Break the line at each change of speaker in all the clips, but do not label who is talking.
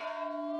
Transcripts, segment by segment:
Thank you.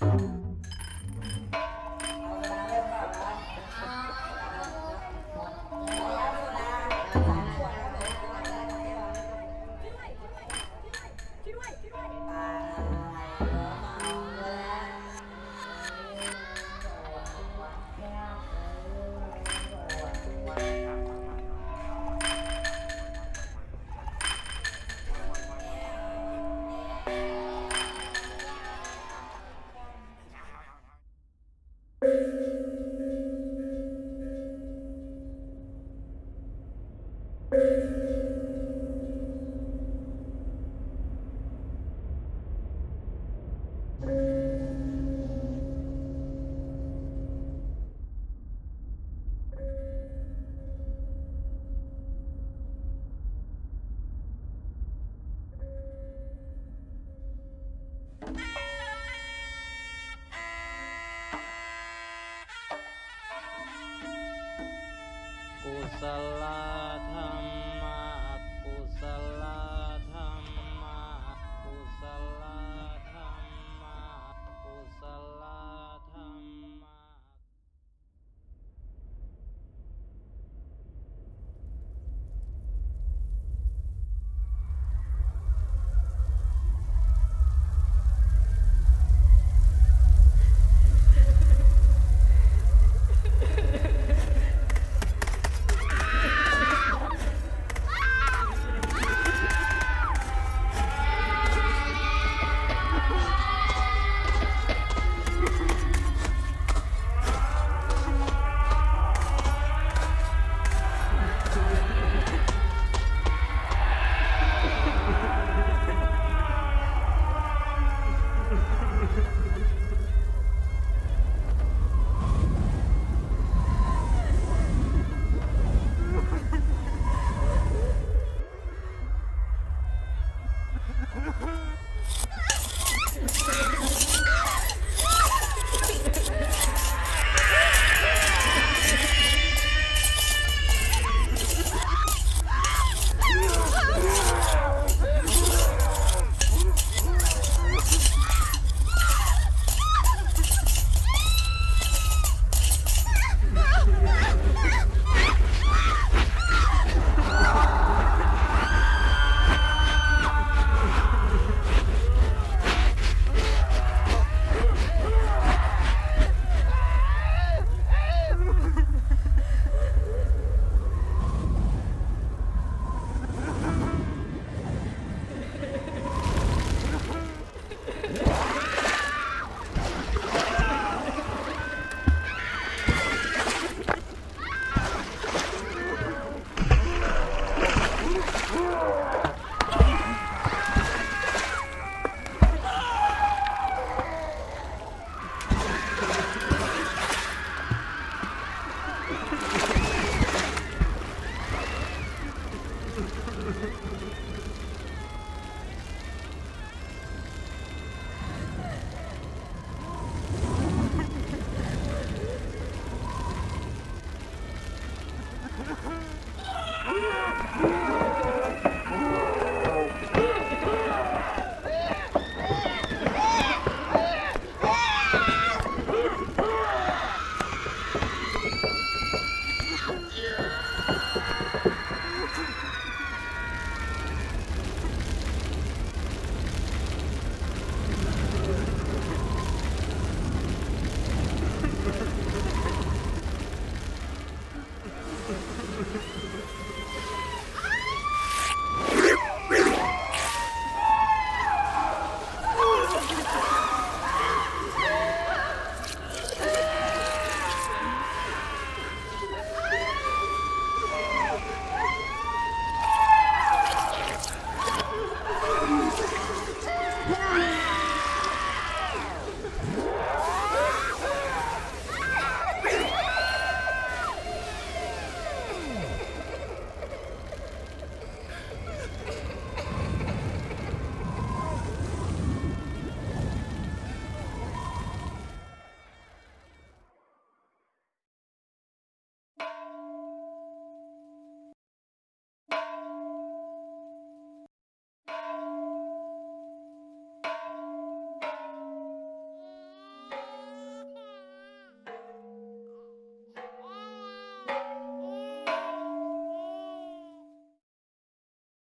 Thank you.
Salah
Ah!